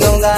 gauga